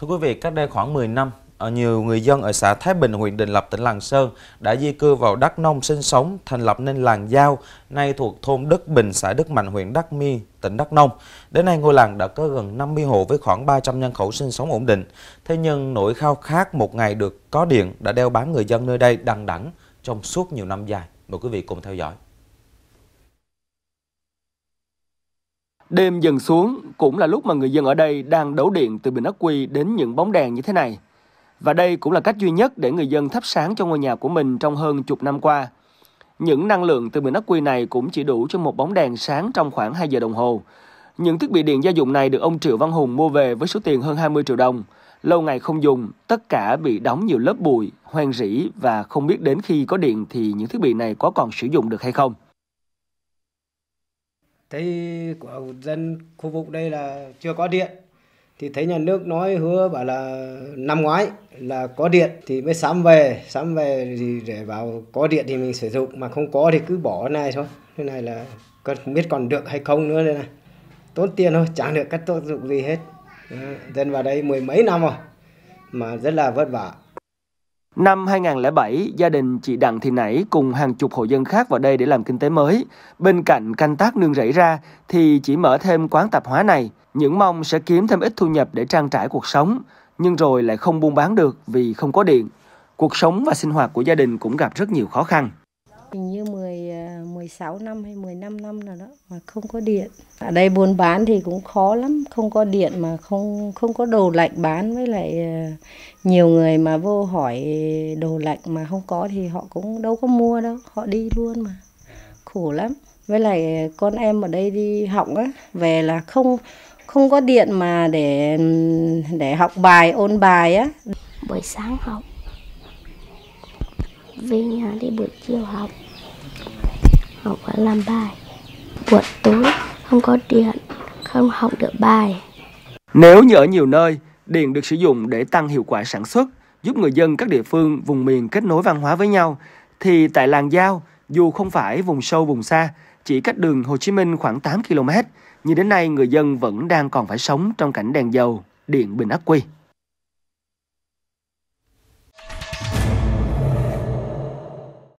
Thưa quý vị, cách đây khoảng 10 năm, ờ, nhiều người dân ở xã Thái Bình, huyện Định Lập, tỉnh Lạng Sơn đã di cư vào Đắk Nông sinh sống, thành lập nên làng Giao, nay thuộc thôn Đức Bình, xã Đức Mạnh, huyện Đắk Mi, tỉnh Đắk Nông. Đến nay, ngôi làng đã có gần 50 hộ với khoảng 300 nhân khẩu sinh sống ổn định. Thế nhưng nỗi khao khát một ngày được có điện đã đeo bám người dân nơi đây đằng đẵng trong suốt nhiều năm dài. Mời quý vị cùng theo dõi. Đêm dần xuống cũng là lúc mà người dân ở đây đang đấu điện từ bình ắc quy đến những bóng đèn như thế này. Và đây cũng là cách duy nhất để người dân thắp sáng cho ngôi nhà của mình trong hơn chục năm qua. Những năng lượng từ bình ắc quy này cũng chỉ đủ cho một bóng đèn sáng trong khoảng 2 giờ đồng hồ. Những thiết bị điện gia dụng này được ông Triệu Văn Hùng mua về với số tiền hơn 20 triệu đồng. Lâu ngày không dùng, tất cả bị đóng nhiều lớp bụi, hoen rỉ và không biết đến khi có điện thì những thiết bị này có còn sử dụng được hay không thấy của dân khu vực đây là chưa có điện, thì thấy nhà nước nói hứa bảo là năm ngoái là có điện thì mới sắm về sắm về thì để vào có điện thì mình sử dụng, mà không có thì cứ bỏ này thôi. Cái này là không biết còn được hay không nữa đây này. Tốn tiền thôi chẳng được cách tác dụng gì hết. Ờ, dân vào đây mười mấy năm rồi, mà rất là vất vả. Năm 2007, gia đình chị Đặng Thị Nảy cùng hàng chục hộ dân khác vào đây để làm kinh tế mới. Bên cạnh canh tác nương rẫy ra thì chỉ mở thêm quán tạp hóa này, những mong sẽ kiếm thêm ít thu nhập để trang trải cuộc sống, nhưng rồi lại không buôn bán được vì không có điện. Cuộc sống và sinh hoạt của gia đình cũng gặp rất nhiều khó khăn. Hình như 16 năm hay 15 năm rồi đó mà không có điện. Ở đây buôn bán thì cũng khó lắm, không có điện mà không không có đồ lạnh bán với lại ờ, nhiều người mà vô hỏi đồ lạnh mà không có thì họ cũng đâu có mua đâu, họ đi luôn mà. Khổ lắm. Với lại con em ở đây đi học á, về là không không có điện mà để để học bài ôn bài á. Buổi sáng học về nhà đi buổi chiều học làm bài. Buổi tối, không có điện, không học được bài. Nếu như ở nhiều nơi, điện được sử dụng để tăng hiệu quả sản xuất, giúp người dân các địa phương, vùng miền kết nối văn hóa với nhau, thì tại làng giao, dù không phải vùng sâu, vùng xa, chỉ cách đường Hồ Chí Minh khoảng 8 km nhưng đến nay người dân vẫn đang còn phải sống trong cảnh đèn dầu, điện bình ắc quy.